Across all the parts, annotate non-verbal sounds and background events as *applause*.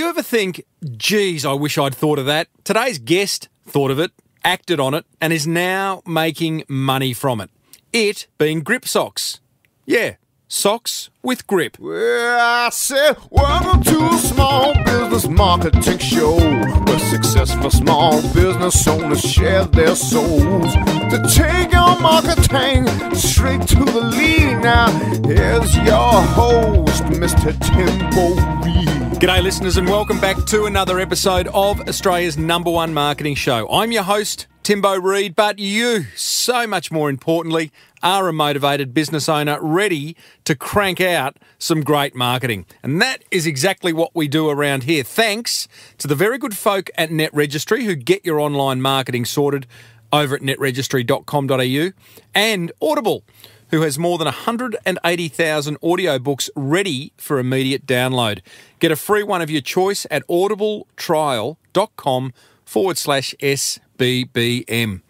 you ever think, geez, I wish I'd thought of that? Today's guest thought of it, acted on it, and is now making money from it. It being grip socks. Yeah, socks with grip. Well, I said, welcome to a small business marketing show where successful small business owners share their souls to take your marketing straight to the lead. Now, here's your host, Mr. Timbo Reid. G'day, listeners, and welcome back to another episode of Australia's number one marketing show. I'm your host, Timbo Reid, but you, so much more importantly, are a motivated business owner ready to crank out some great marketing. And that is exactly what we do around here. Thanks to the very good folk at Net Registry who get your online marketing sorted over at netregistry.com.au and Audible who has more than 180,000 audiobooks ready for immediate download. Get a free one of your choice at audibletrial.com forward slash SBBM.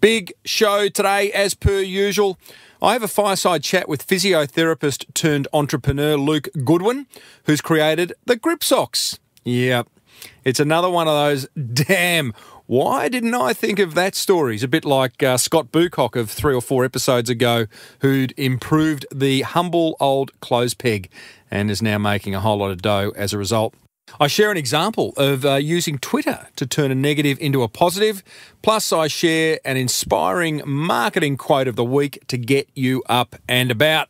Big show today, as per usual. I have a fireside chat with physiotherapist turned entrepreneur Luke Goodwin, who's created the Grip Socks. Yeah, it's another one of those *laughs* damn why didn't I think of that story? It's a bit like uh, Scott Bucock of three or four episodes ago, who'd improved the humble old clothes peg and is now making a whole lot of dough as a result. I share an example of uh, using Twitter to turn a negative into a positive. Plus, I share an inspiring marketing quote of the week to get you up and about.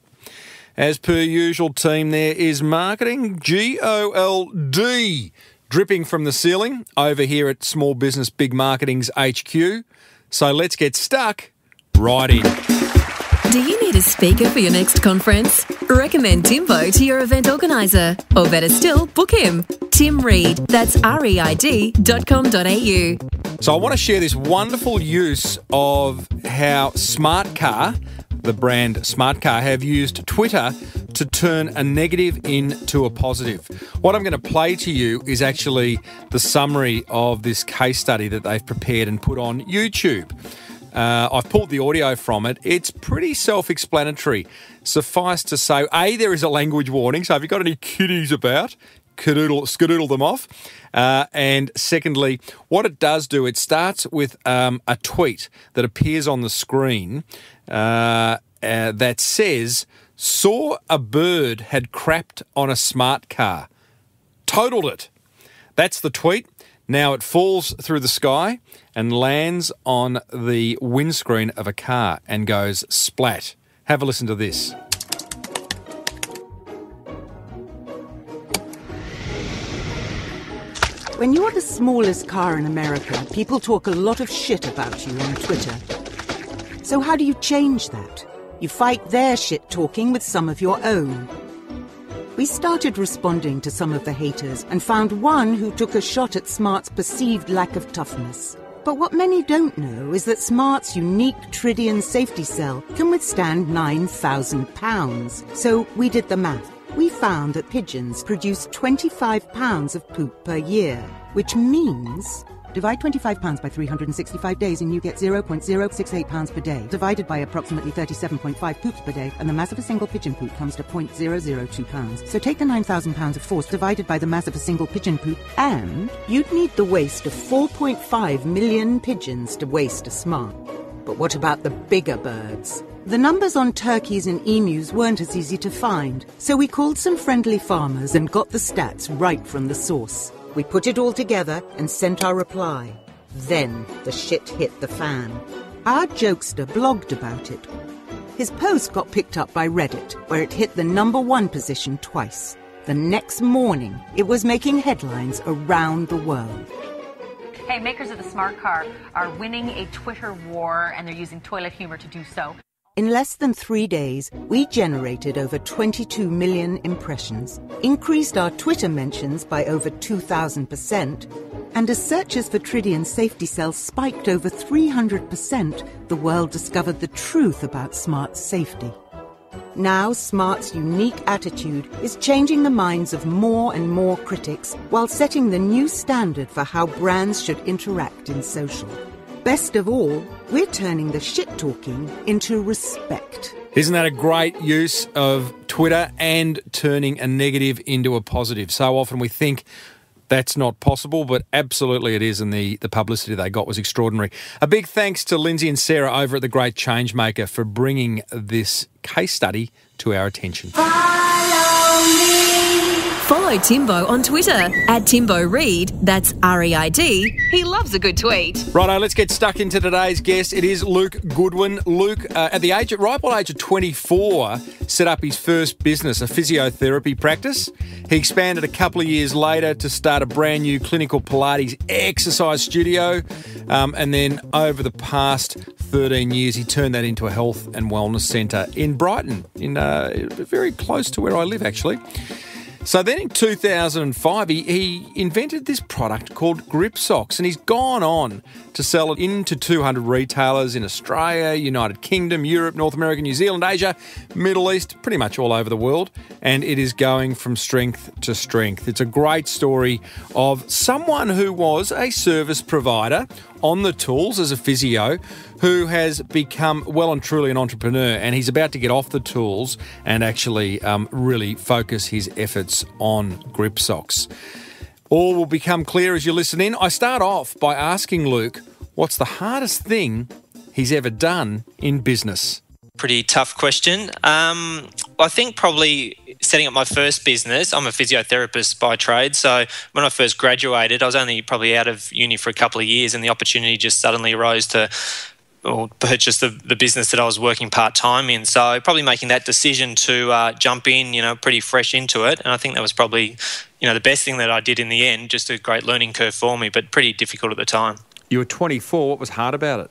As per usual, team, there is marketing G O L D dripping from the ceiling over here at Small Business Big Marketing's HQ. So let's get stuck right in. Do you need a speaker for your next conference? Recommend Timbo to your event organizer. Or better still, book him. Tim Reid, that's reid dot reid.com.au. So I want to share this wonderful use of how Smart Car, the brand Smart Car, have used Twitter to turn a negative into a positive. What I'm going to play to you is actually the summary of this case study that they've prepared and put on YouTube. Uh, I've pulled the audio from it. It's pretty self explanatory. Suffice to say, A, there is a language warning. So if you've got any kiddies about, skadoodle, skadoodle them off. Uh, and secondly, what it does do, it starts with um, a tweet that appears on the screen uh, uh, that says, Saw a bird had crapped on a smart car. Totaled it. That's the tweet. Now it falls through the sky and lands on the windscreen of a car and goes splat. Have a listen to this. When you're the smallest car in America, people talk a lot of shit about you on Twitter. So how do you change that? You fight their shit talking with some of your own. We started responding to some of the haters and found one who took a shot at Smart's perceived lack of toughness. But what many don't know is that Smart's unique Tridion safety cell can withstand 9,000 pounds. So we did the math. We found that pigeons produce 25 pounds of poop per year, which means Divide 25 pounds by 365 days and you get 0.068 pounds per day, divided by approximately 37.5 poops per day, and the mass of a single pigeon poop comes to 0.002 pounds. So take the 9,000 pounds of force divided by the mass of a single pigeon poop, and you'd need the waste of 4.5 million pigeons to waste a smart. But what about the bigger birds? The numbers on turkeys and emus weren't as easy to find, so we called some friendly farmers and got the stats right from the source. We put it all together and sent our reply. Then the shit hit the fan. Our jokester blogged about it. His post got picked up by Reddit, where it hit the number one position twice. The next morning, it was making headlines around the world. Hey, makers of the smart car are winning a Twitter war and they're using toilet humor to do so. In less than three days, we generated over 22 million impressions, increased our Twitter mentions by over 2,000%, and as searches for Tridion safety cells spiked over 300%, the world discovered the truth about Smart's safety. Now, Smart's unique attitude is changing the minds of more and more critics while setting the new standard for how brands should interact in social. Best of all, we're turning the shit talking into respect. Isn't that a great use of Twitter and turning a negative into a positive? So often we think that's not possible, but absolutely it is, and the, the publicity they got was extraordinary. A big thanks to Lindsay and Sarah over at The Great Changemaker for bringing this case study to our attention. Follow Timbo on Twitter at Timbo Reid. That's R E I D. He loves a good tweet. Righto, let's get stuck into today's guest. It is Luke Goodwin. Luke, uh, at the age at ripe old age of 24, set up his first business, a physiotherapy practice. He expanded a couple of years later to start a brand new clinical Pilates exercise studio, um, and then over the past 13 years, he turned that into a health and wellness centre in Brighton, in uh, very close to where I live, actually. So then in 2005, he, he invented this product called Grip Socks, and he's gone on to sell it into 200 retailers in Australia, United Kingdom, Europe, North America, New Zealand, Asia, Middle East, pretty much all over the world. And it is going from strength to strength. It's a great story of someone who was a service provider on the tools as a physio who has become well and truly an entrepreneur and he's about to get off the tools and actually um, really focus his efforts on grip socks. All will become clear as you listen in. I start off by asking Luke what's the hardest thing he's ever done in business? Pretty tough question. Um, I think probably setting up my first business. I'm a physiotherapist by trade. So when I first graduated, I was only probably out of uni for a couple of years, and the opportunity just suddenly arose to or purchase the, the business that I was working part time in. So probably making that decision to uh, jump in, you know, pretty fresh into it. And I think that was probably, you know, the best thing that I did in the end. Just a great learning curve for me, but pretty difficult at the time. You were 24. What was hard about it?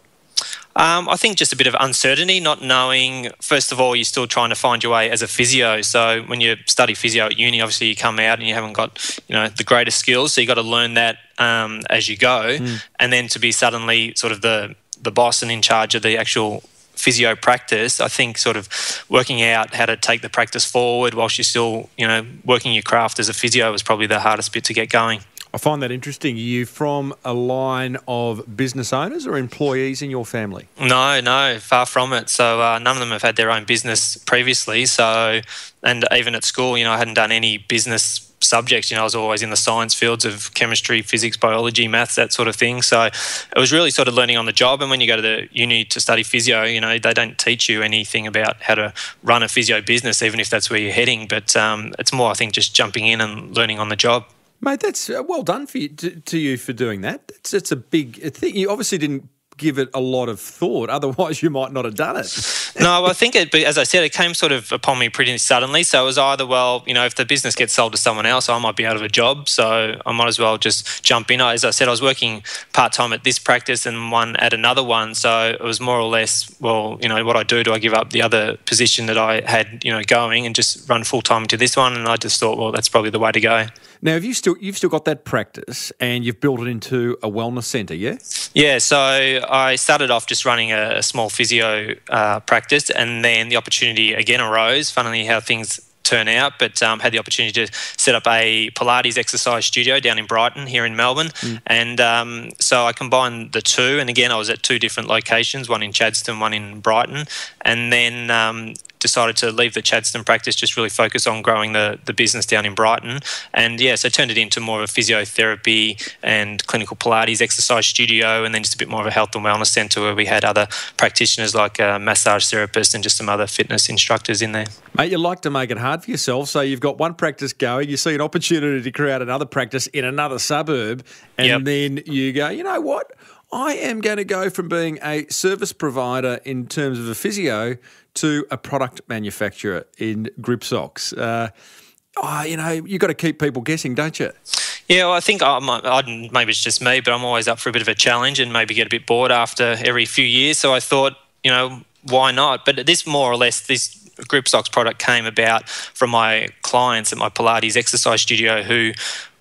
Um, I think just a bit of uncertainty, not knowing. First of all, you're still trying to find your way as a physio. So when you study physio at uni, obviously you come out and you haven't got, you know, the greatest skills. So you got to learn that um, as you go, mm. and then to be suddenly sort of the the boss and in charge of the actual physio practice, I think sort of working out how to take the practice forward whilst you're still, you know, working your craft as a physio was probably the hardest bit to get going. I find that interesting. Are you from a line of business owners or employees in your family? No, no, far from it. So uh, none of them have had their own business previously. So, and even at school, you know, I hadn't done any business subjects. You know, I was always in the science fields of chemistry, physics, biology, maths, that sort of thing. So it was really sort of learning on the job. And when you go to the uni to study physio, you know, they don't teach you anything about how to run a physio business, even if that's where you're heading. But um, it's more, I think, just jumping in and learning on the job. Mate, that's uh, well done for you, to, to, you for doing that. It's, it's a big thing. You obviously didn't give it a lot of thought. *laughs* Otherwise, you might not have done it. no, I think it, as I said, it came sort of upon me pretty suddenly. So it was either, well, you know, if the business gets sold to someone else, I might be out of a job. So I might as well just jump in. As I said, I was working part time at this practice and one at another one. So it was more or less, well, you know, what I do, do I give up the other position that I had, you know, going and just run full time into this one? And I just thought, well, that's probably the way to go. Now, have you still you've still got that practice and you've built it into a wellness centre, yeah? Yeah. So I started off just running a, small physio uh, practice, and then the opportunity again arose. Funnily, how things turn out, but um, had the opportunity to set up a Pilates exercise studio down in Brighton here in Melbourne. Mm. And um, so I combined the two. And again, I was at two different locations one in Chadstone, one in Brighton. And then um, decided to leave the Chadstone practice, just really focus on growing the, the business down in Brighton. And yeah, so turned it into more of a physiotherapy and clinical Pilates exercise studio, and then just a bit more of a health and wellness centre where we had other practitioners like a massage therapist and just some other fitness instructors in there. Mate, you like to make it hard for yourself. So you've got one practice going, you see an opportunity to create another practice in another suburb, and yep. then you go, you know what? I am going to go from being a service provider in terms of a physio to a product manufacturer in grip socks. Uh, oh, you know, you've got to keep people guessing, don't you? Yeah, well, I think I, maybe it's just me, but I'm always up for a bit of a challenge and maybe get a bit bored after every few years. So I thought, you know, why not? But this more or less, this Grip Socks product came about from my clients at my Pilates exercise studio who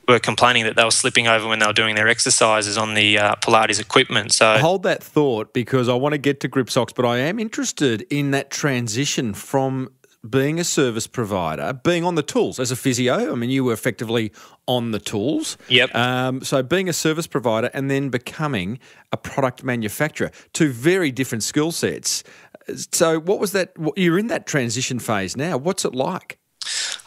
were complaining that they were slipping over when they were doing their exercises on the uh, Pilates equipment. So hold that thought because I want to get to grip socks, but I am interested in that transition from being a service provider, being on the tools as a physio. I mean, you were effectively on the tools. Yep. Um, so being a service provider and then becoming a product manufacturer, two very different skill sets. So, what was that? You're in that transition phase now. What's it like?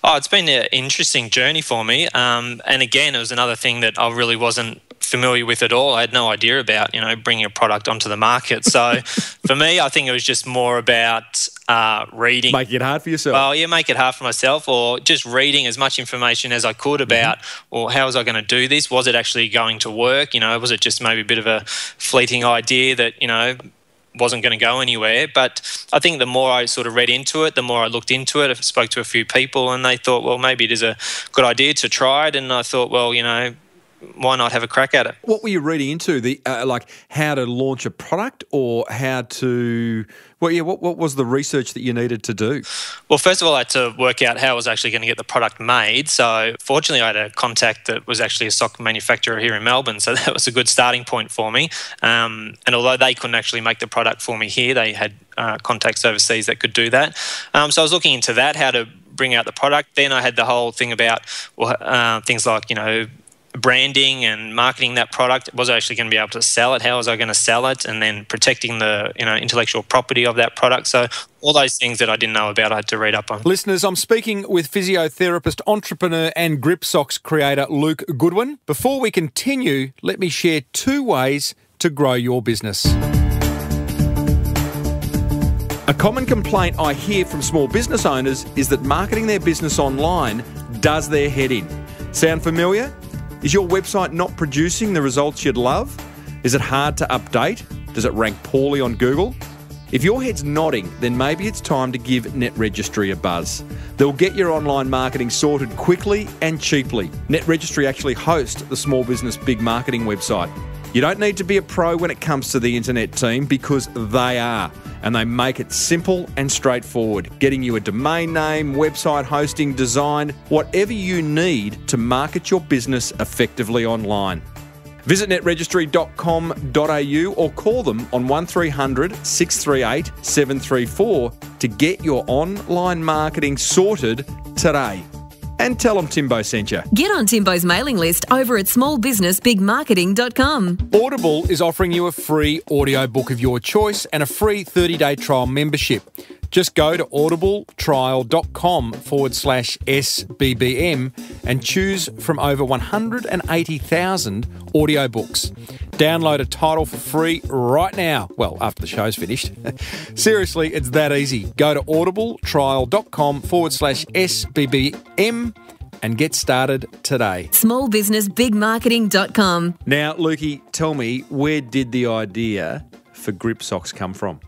Oh, it's been an interesting journey for me. Um, and again, it was another thing that I really wasn't familiar with at all. I had no idea about, you know, bringing a product onto the market. So *laughs* for me, I think it was just more about uh, reading. Making it hard for yourself. Well, yeah, make it hard for myself or just reading as much information as I could mm-hmm. about, mm-hmm. well, how was I going to do this? Was it actually going to work? You know, was it just maybe a bit of a fleeting idea that, you know, wasn't going to go anywhere. But I think the more I sort of read into it, the more I looked into it. I spoke to a few people, and they thought, well, maybe it is a good idea to try it. And I thought, well, you know, why not have a crack at it? What were you reading into? The uh, like how to launch a product or how to well, yeah. What, what was the research that you needed to do? Well, first of all, I had to work out how I was actually going to get the product made. So, fortunately, I had a contact that was actually a sock manufacturer here in Melbourne. So *laughs* that was a good starting point for me. Um, and although they couldn't actually make the product for me here, they had uh, contacts overseas that could do that. Um, so I was looking into that, how to bring out the product. Then I had the whole thing about well, uh, things like you know branding and marketing that product was I actually going to be able to sell it? How was i going to sell it? And then protecting the you know intellectual property of that product. So all those things that i didn't know about i had to read up on. Listeners i'm speaking with physiotherapist entrepreneur and grip socks creator luke goodwin. Before we continue let me share two ways to grow your business. A common complaint I hear from small business owners is that marketing their business online does their head in. Sound familiar? Is your website not producing the results you'd love? Is it hard to update? Does it rank poorly on Google? If your head's nodding, then maybe it's time to give NetRegistry a buzz. They'll get your online marketing sorted quickly and cheaply. NetRegistry actually host the Small Business Big Marketing website. You don't need to be a pro when it comes to the internet team because they are and they make it simple and straightforward, getting you a domain name, website hosting, design, whatever you need to market your business effectively online. Visit netregistry.com.au or call them on 1300 638 734 to get your online marketing sorted today and tell them Timbo sent you. Get on Timbo's mailing list over at smallbusinessbigmarketing.com. Audible is offering you a free audiobook of your choice and a free 30 day trial membership. Just go to audibletrial.com forward slash SBBM and choose from over 180,000 audiobooks. Download a title for free right now. Well, after the show's finished. *laughs* Seriously, it's that easy. Go to audibletrial.com forward slash SBBM and get started today. Smallbusinessbigmarketing.com. Now, Lukey, tell me, where did the idea for Grip Socks come from?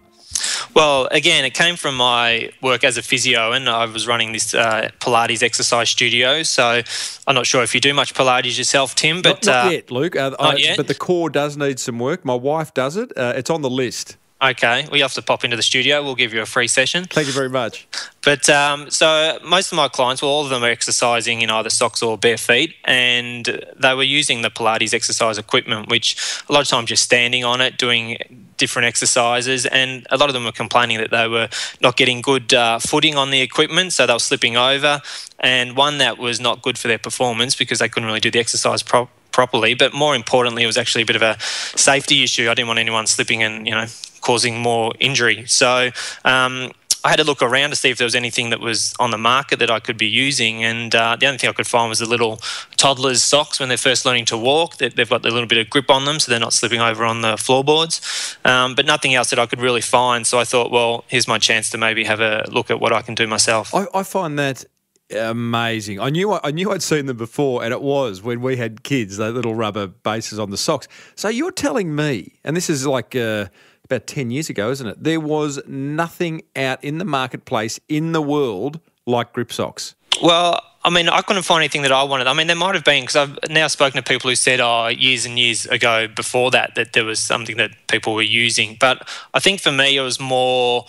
Well, again, it came from my work as a physio, and I was running this uh, Pilates exercise studio. So I'm not sure if you do much Pilates yourself, Tim, but not, not uh, yet, Luke. Uh, not I, yet. But the core does need some work. My wife does it. Uh, it's on the list. Okay, well, you have to pop into the studio. We'll give you a free session. Thank you very much. But um, so most of my clients, well, all of them are exercising in either socks or bare feet, and they were using the Pilates exercise equipment, which a lot of times you're standing on it, doing different exercises, and a lot of them were complaining that they were not getting good uh, footing on the equipment, so they were slipping over, and one that was not good for their performance because they couldn't really do the exercise properly properly. But more importantly, it was actually a bit of a safety issue. I didn't want anyone slipping and you know causing more injury. So. Um, I had to look around to see if there was anything that was on the market that I could be using, and uh, the only thing I could find was the little toddlers' socks when they're first learning to walk. That they've got a little bit of grip on them, so they're not slipping over on the floorboards. Um, but nothing else that I could really find. So I thought, well, here's my chance to maybe have a look at what I can do myself. I, I find that amazing. I knew I knew I'd seen them before, and it was when we had kids, those little rubber bases on the socks. So you're telling me, and this is like uh, about ten years ago, isn't it? There was nothing out in the marketplace in the world like grip socks. Well, I mean, I couldn't find anything that I wanted. I mean, there might have been because I've now spoken to people who said, "Oh, years and years ago, before that, that there was something that people were using." But I think for me, it was more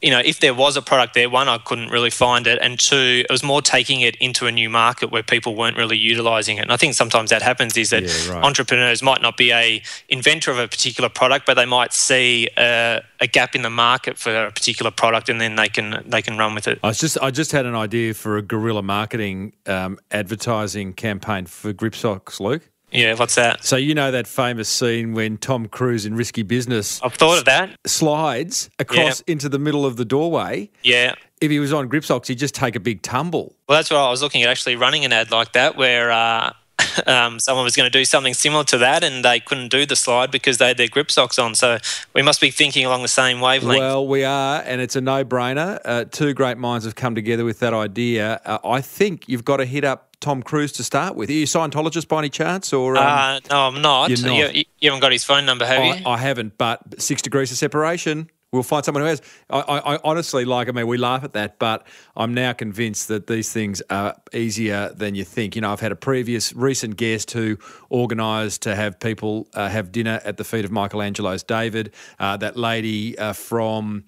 you know, if there was a product there, one, I couldn't really find it, and two, it was more taking it into a new market where people weren't really utilizing it. And I think sometimes that happens is that Yeah, right. entrepreneurs might not be a inventor of a particular product, but they might see a, a gap in the market for a particular product, and then they can they can run with it. I just I just had an idea for a guerrilla marketing um, advertising campaign for Grip Socks, Luke. Yeah, what's that? So you know that famous scene when Tom Cruise in Risky Business I've thought of that. slides across into the middle of the doorway. Yeah. If he was on Grip Socks, he'd just take a big tumble. Well, that's what I was looking at actually running an ad like that where uh, *laughs* um, someone was going to do something similar to that and they couldn't do the slide because they had their grip socks on. So we must be thinking along the same wavelength. Well, we are, and it's a no-brainer. Uh, two great minds have come together with that idea. Uh, I think you've got to hit up Tom Cruise to start with. Are you a Scientologist by any chance, or um, uh, no, I'm not. You're not. You, you haven't got his phone number, have I, you? I haven't, but six degrees of separation. We'll find someone who has. I, I, I honestly like. I mean, we laugh at that, but I'm now convinced that these things are easier than you think. You know, I've had a previous recent guest who organised to have people uh, have dinner at the feet of Michelangelo's David. Uh, that lady uh, from.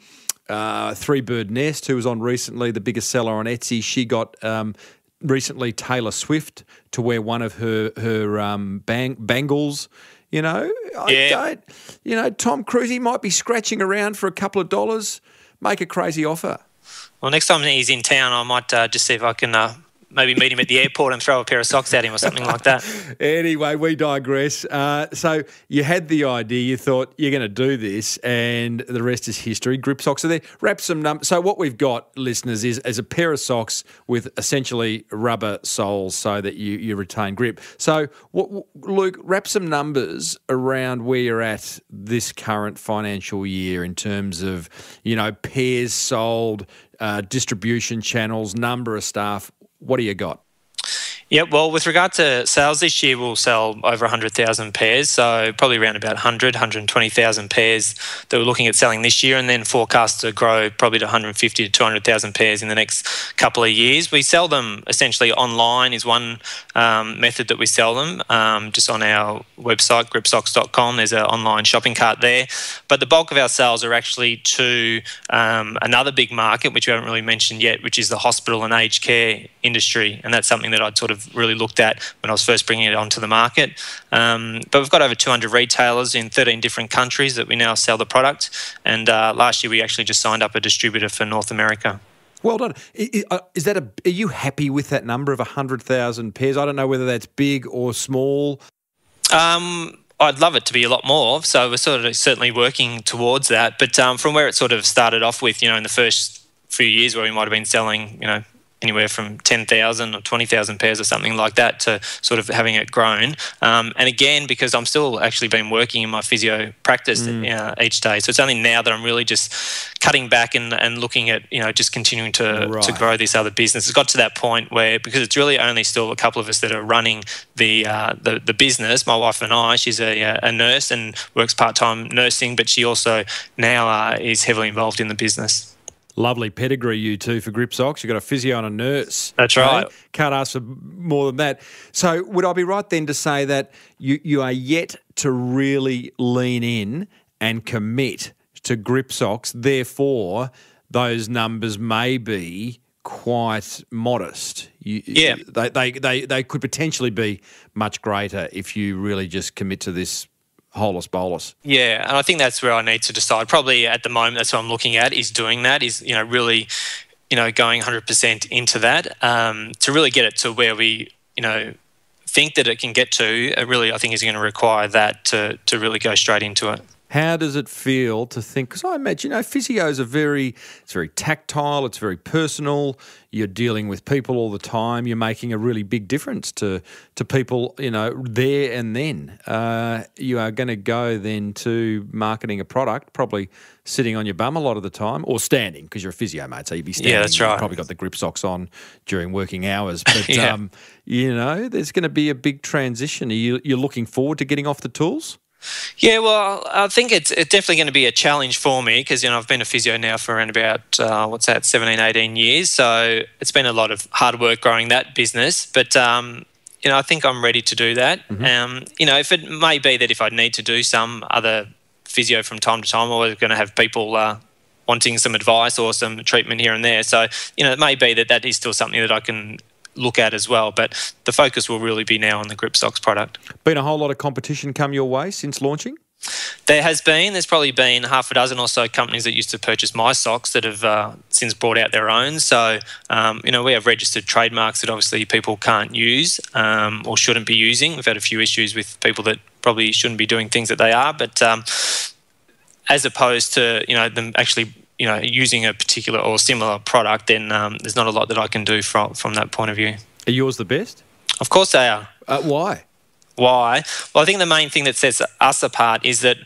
Uh, Three Bird Nest, who was on recently, the biggest seller on Etsy, she got um, recently Taylor Swift to wear one of her her um, bang, bangles. You know, I Yeah. don't. You know, Tom Cruise he might be scratching around for a couple of dollars. Make a crazy offer. well, next time he's in town, I might uh, just see if I can uh, maybe meet him at the airport and throw a pair of socks at him or something like that. *laughs* Anyway, we digress. Uh, so you had the idea, you thought you're going to do this, and the rest is history. Grip socks are there. Wrap some numbers. So what we've got, listeners, is, is a pair of socks with essentially rubber soles so that you, you retain grip. So, what, Luke, wrap some numbers around where you're at this current financial year in terms of, you know, pairs sold, uh, distribution channels, number of staff. What do you got? Yeah, well, with regard to sales this year, we'll sell over 100,000 pairs, so probably around about 100, 120,000 pairs that we're looking at selling this year, and then forecast to grow probably to 150 to 200,000 pairs in the next couple of years. We sell them essentially online, is one um, method that we sell them, um, just on our website, gripsocks.com. There's an online shopping cart there. But the bulk of our sales are actually to um, another big market, which we haven't really mentioned yet, which is the hospital and aged care industry. And that's something that I'd sort of really looked at when I was first bringing it onto the market. Um, but we've got over 200 retailers in 13 different countries that we now sell the product. And uh, last year, we actually just signed up a distributor for North America. Well done. Uh, Is that a? Are you happy with that number of hundred thousand pairs? I don't know whether that's big or small. Um, I'd love it to be a lot more. So we're sort of certainly working towards that. But um, from where it sort of started off with, you know, in the first few years where we might have been selling, you know, anywhere from 10,000 or 20,000 pairs or something like that to sort of having it grown. Um, and again, because I'm still actually been working in my physio practice uh, each day. So it's only now that I'm really just cutting back and, and looking at, you know, just continuing to, to grow this other business. It's got to that point where, because it's really only still a couple of us that are running the uh, the, the business, my wife and I, she's a, uh, a nurse and works part time nursing, but she also now uh, is heavily involved in the business. Lovely pedigree, you two, for grip socks. You've got a physio and a nurse. That's eh? right. Can't ask for more than that. So, would I be right then to say that you, you are yet to really lean in and commit to grip socks? Therefore, those numbers may be quite modest. You, Yeah. They, they, they, they could potentially be much greater if you really just commit to this holus bolus. Yeah, and I think that's where I need to decide. Probably at the moment, that's what I'm looking at is doing that. Is you know really, you know, going 100% into that um, to really get it to where we you know think that it can get to. It really, I think, is going to require that to to really go straight into it. How does it feel to think? Because I imagine, you know, physios are very, it's very tactile, it's very personal. You're dealing with people all the time. You're making a really big difference to to people, you know, there and then. Uh, you are going to go then to marketing a product, probably sitting on your bum a lot of the time, or standing because you're a physio, mate. So you'd be standing. Yeah, that's right. You've probably got the grip socks on during working hours. *laughs* But Yeah. um, you know, there's going to be a big transition. Are you you're looking forward to getting off the tools? Yeah, well, I think it's, it's definitely going to be a challenge for me because, you know, I've been a physio now for around about, uh, what's that, 17, 18 years. So it's been a lot of hard work growing that business. But, um, you know, I think I'm ready to do that. Um, you know, if it may be that if I need to do some other physio from time to time, I'm always going to have people uh, wanting some advice or some treatment here and there. So, you know, it may be that that is still something that I can look at as well. But the focus will really be now on the Grip Socks product. Been a whole lot of competition come your way since launching? There has been. There's probably been half a dozen or so companies that used to purchase my socks that have uh, since brought out their own. So, um, you know, we have registered trademarks that obviously people can't use um, or shouldn't be using. We've had a few issues with people that probably shouldn't be doing things that they are. But um, as opposed to, you know, them actually you know using a particular or similar product, then um, there's not a lot that I can do from from that point of view. Are yours the best? Of course they are. Uh, why? Why? Well, I think the main thing that sets us apart is that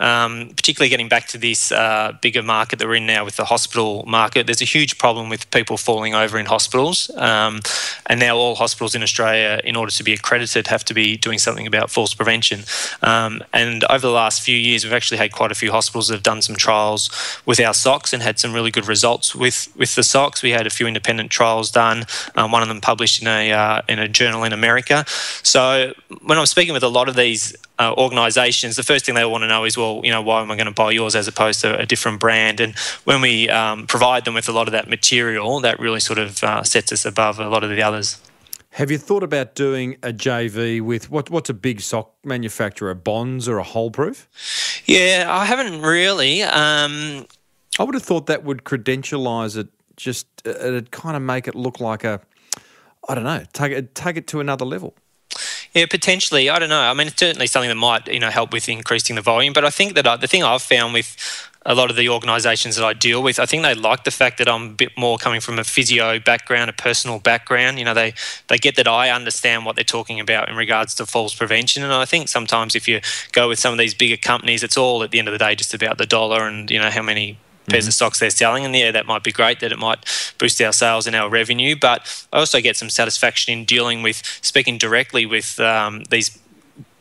um, particularly getting back to this uh, bigger market that we're in now with the hospital market, there's a huge problem with people falling over in hospitals. Um, and now all hospitals in Australia, in order to be accredited, have to be doing something about falls prevention. Um, and over the last few years, we've actually had quite a few hospitals that have done some trials with our socks and had some really good results with, with the socks. We had a few independent trials done, um, one of them published in a, uh, in a journal in America. So when I'm speaking with a lot of these uh, organisations, the first thing they want to know is, well, you know, why am I going to buy yours as opposed to a different brand? And when we um, provide them with a lot of that material, that really sort of uh, sets us above a lot of the others. Have you thought about doing a JV with what? What's a big sock manufacturer, Bonds or a Holeproof? Yeah, I haven't really. Um, I would have thought that would credentialise it. Just uh, it'd kind of make it look like a, I don't know, take it take it to another level. Yeah, potentially. I don't know. I mean, it's certainly something that might you know help with increasing the volume. But I think that I, uh, the thing I've found with a lot of the organisations that I deal with, I think they like the fact that I'm a bit more coming from a physio background, a personal background. You know, they they get that I understand what they're talking about in regards to falls prevention. And I think sometimes if you go with some of these bigger companies, it's all at the end of the day just about the dollar and you know how many pairs of stocks they're selling. And yeah, that might be great that it might boost our sales and our revenue. But I also get some satisfaction in dealing with speaking directly with um, these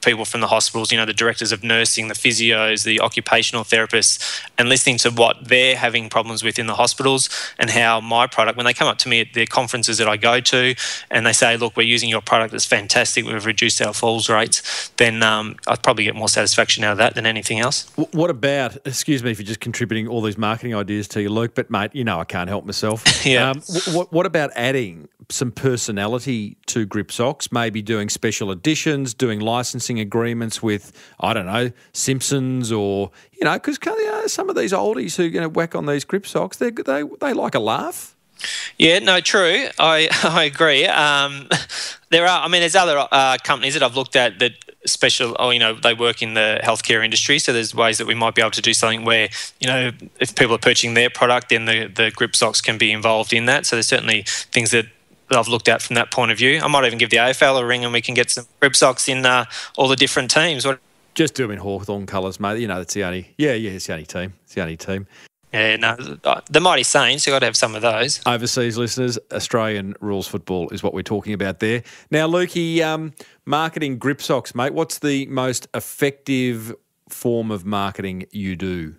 people from the hospitals, you know, the directors of nursing, the physios, the occupational therapists, and listening to what they're having problems with in the hospitals and how my product, when they come up to me at the conferences that I go to and they say, look, we're using your product, it's fantastic, we've reduced our falls rates, then um, I'd probably get more satisfaction out of that than anything else. What about, excuse me for just contributing all these marketing ideas to you, Luke, but mate, you know I can't help myself. *laughs* yeah. Um, what, what about adding some personality to Grip Socks, maybe doing special editions, doing licensing agreements with, I don't know, Simpsons or, you know, because you know, some of these oldies who going to whack on these Grip Socks, they, they, they like a laugh. Yeah, no, true. I *laughs* I agree. Um, *laughs* there are. I mean, there's other uh, companies that I've looked at that special. Oh, you know, they work in the healthcare industry, so there's ways that we might be able to do something where you know, if people are purchasing their product, then the the grip socks can be involved in that. So there's certainly things that that I've looked at from that point of view. I might even give the AFL a ring and we can get some Grip Socks in uh, all the different teams. What? Just do them in Hawthorn colours, mate. You know, that's the only. Yeah, yeah, it's the only team. It's the only team. Yeah, no, the Mighty Saints, you've got to have some of those. Overseas listeners, Australian rules football is what we're talking about there. Now, Lukey, um, marketing grip socks, mate, what's the most effective form of marketing you do?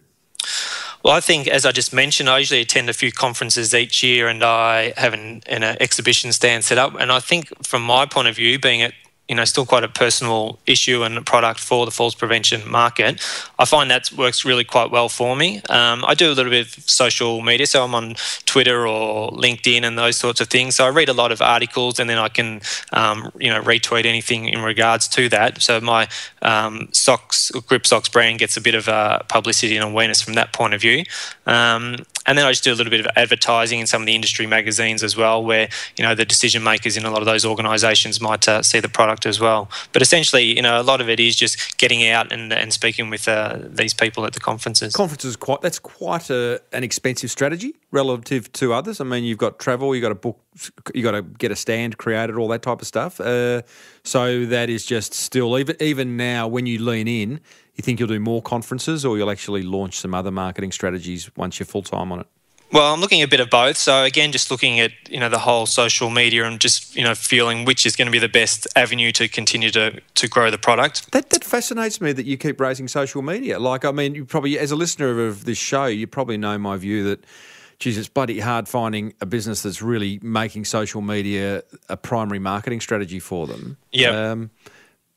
Well, I think, as I just mentioned, I usually attend a few conferences each year and I have an, an uh, exhibition stand set up. And I think, from my point of view, being at you know still quite a personal issue and product for the falls prevention market. I find that works really quite well for me. Um, I do a little bit of social media, so I'm on Twitter or LinkedIn and those sorts of things. So I read a lot of articles and then I can um, you know retweet anything in regards to that. So my um, socks grip socks brand gets a bit of uh, publicity and awareness from that point of view. Um, and then I just do a little bit of advertising in some of the industry magazines as well, where you know the decision makers in a lot of those organisations might uh, see the product as well. But essentially, you know, a lot of it is just getting out and, and speaking with uh, these people at the conferences. Conferences quite that's quite a, an expensive strategy relative to others. I mean, you've got travel, you've got to book, you've got to get a stand created, all that type of stuff. Uh, so that is just still even even now when you lean in you think you'll do more conferences or you'll actually launch some other marketing strategies once you're full time on it? Well, I'm looking at a bit of both. So again, just looking at you know the whole social media and just you know feeling which is going to be the best avenue to continue to to grow the product. That that fascinates me that you keep raising social media. Like I mean, you probably as a listener of this show, you probably know my view that. Geez, it's bloody hard finding a business that's really making social media a primary marketing strategy for them. Yeah. Um,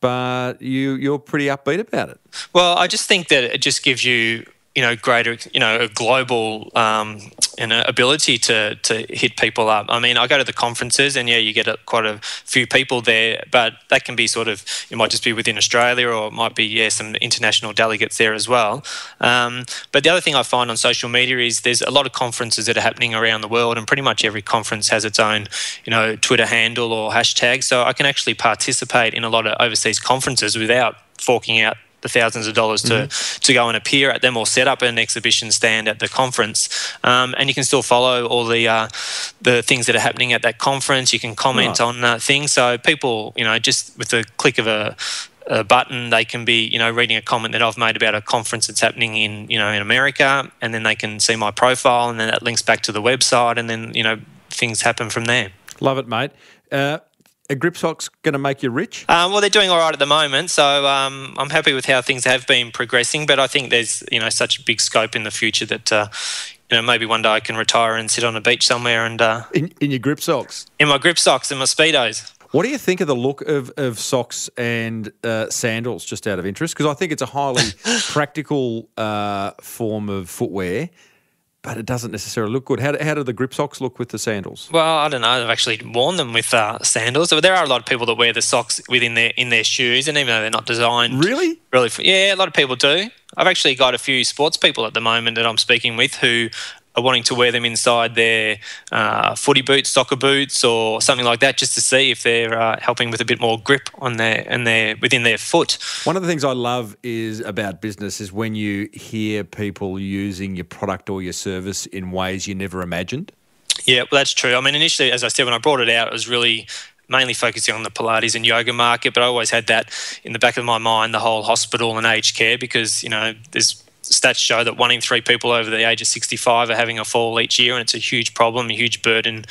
but you you're pretty upbeat about it. Well, I just think that it just gives you you know greater you know a global um, ability to to hit people up. I mean, I go to the conferences and yeah, you get a, quite a few people there, but that can be sort of it might just be within Australia or it might be yeah some international delegates there as well. Um, but the other thing I find on social media is there's a lot of conferences that are happening around the world, and pretty much every conference has its own you know Twitter handle or hashtag. So I can actually participate in a lot of overseas conferences without forking out the thousands of dollars to, mm-hmm. to go and appear at them or set up an exhibition stand at the conference. Um, and you can still follow all the uh, the things that are happening at that conference. You can comment right. on uh, things. So people, you know, just with the click of a a button, they can be, you know, reading a comment that I've made about a conference that's happening in, you know, in America, and then they can see my profile, and then that links back to the website, and then, you know, things happen from there. Love it, mate. Uh, are Gripsox going to make you rich? Um, well, they're doing all right at the moment, so um, I'm happy with how things have been progressing. But I think there's you know such a big scope in the future that uh, you know maybe one day I can retire and sit on a beach somewhere and uh, in, in your socks. in my grip socks and my speedos. What do you think of the look of, of socks and uh, sandals, just out of interest? Because I think it's a highly *laughs* practical uh, form of footwear but it doesn't necessarily look good. How, how do the grip socks look with the sandals? Well, I don't know. I've actually worn them with uh, sandals. So there are a lot of people that wear the socks within their in their shoes, and even though they're not designed, really, really, for, yeah, a lot of people do. I've actually got a few sports people at the moment that I'm speaking with who are wanting to wear them inside their uh, footy boots, soccer boots, or something like that, just to see if they're uh, helping with a bit more grip on their and their within their foot. One of the things I love is about business is when you hear people using your product or your service in ways you never imagined. Yeah, well, that's true. I mean, initially, as I said, when I brought it out, it was really mainly focusing on the Pilates and yoga market, but I always had that in the back of my mind, the whole hospital and aged care, because, you know, there's stats show that one in three people over the age of 65 are having a fall each year, and it's a huge problem, a huge burden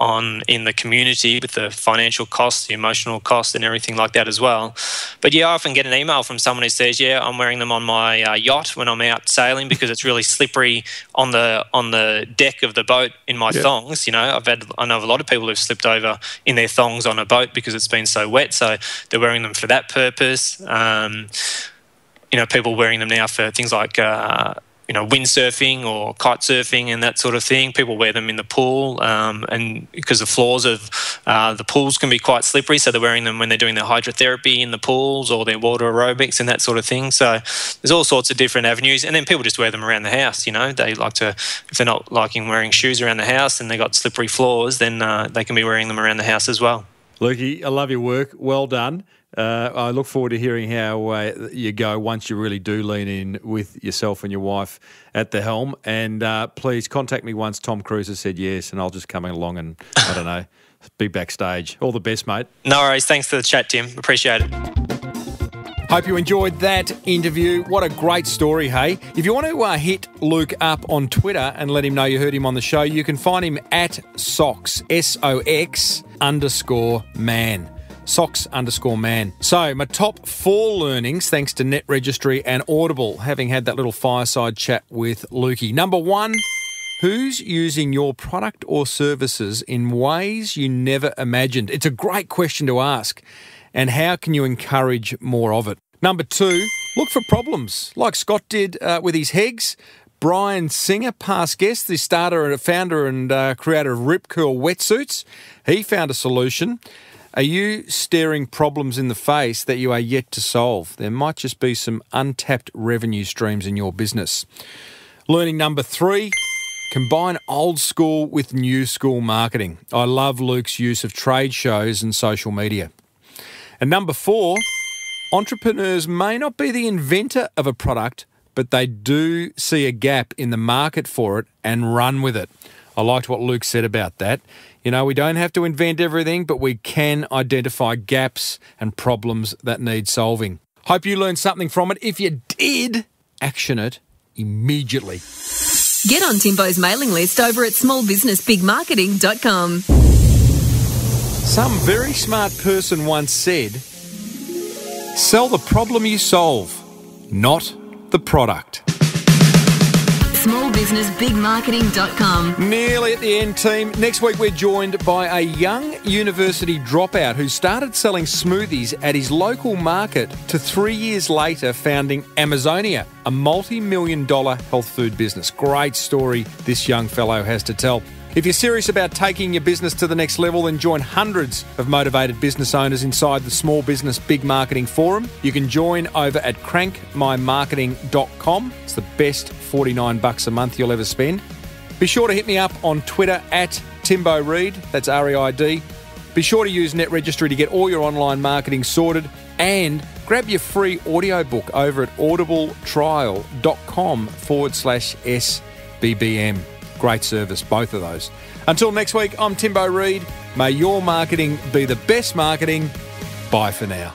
on in the community with the financial costs, the emotional costs, and everything like that as well. But yeah, I often get an email from someone who says, "Yeah, I'm wearing them on my uh, yacht when I'm out sailing because it's really slippery on the on the deck of the boat in my yeah. thongs." You know, I've had I know a lot of people who've slipped over in their thongs on a boat because it's been so wet, so they're wearing them for that purpose. Um, you know, people wearing them now for things like uh, you know windsurfing or kite surfing and that sort of thing. People wear them in the pool, um, and because the floors of uh, the pools can be quite slippery, so they're wearing them when they're doing their hydrotherapy in the pools or their water aerobics and that sort of thing. So there's all sorts of different avenues, and then people just wear them around the house. You know, they like to if they're not liking wearing shoes around the house and they got slippery floors, then uh, they can be wearing them around the house as well. Lukey, I love your work. Well done. Uh, I look forward to hearing how uh, you go once you really do lean in with yourself and your wife at the helm. And uh, please contact me once Tom Cruise has said yes, and I'll just come along and I don't know, *laughs* be backstage. All the best, mate. No worries. Thanks for the chat, Tim. Appreciate it. Hope you enjoyed that interview. What a great story, hey? If you want to uh, hit Luke up on Twitter and let him know you heard him on the show, you can find him at Sox, S O X underscore man socks underscore man. So, my top four learnings thanks to Net Registry and Audible, having had that little fireside chat with Lukey. Number one, who's using your product or services in ways you never imagined? It's a great question to ask. And how can you encourage more of it? Number two, look for problems like Scott did uh, with his Hegs. Brian Singer, past guest, the starter and founder and uh, creator of Rip Curl wetsuits, he found a solution. Are you staring problems in the face that you are yet to solve? There might just be some untapped revenue streams in your business. Learning number three combine old school with new school marketing. I love Luke's use of trade shows and social media. And number four, entrepreneurs may not be the inventor of a product, but they do see a gap in the market for it and run with it. I liked what Luke said about that. You know, we don't have to invent everything, but we can identify gaps and problems that need solving. Hope you learned something from it. If you did, action it immediately. Get on Timbo's mailing list over at smallbusinessbigmarketing.com. Some very smart person once said, Sell the problem you solve, not the product. smallbusinessbigmarketing.com. Nearly at the end, team. Next week, we're joined by a young university dropout who started selling smoothies at his local market to three years later founding Amazonia, a multi million dollar health food business. Great story this young fellow has to tell. If you're serious about taking your business to the next level, then join hundreds of motivated business owners inside the Small Business Big Marketing Forum. You can join over at crankmymarketing.com. It's the best 49 bucks a month you'll ever spend. Be sure to hit me up on Twitter at Timbo Reid. That's R E I D. Be sure to use Net Registry to get all your online marketing sorted and grab your free audiobook over at audibletrial.com forward slash SBBM. Great service, both of those. Until next week, I'm Timbo Reid. May your marketing be the best marketing. Bye for now.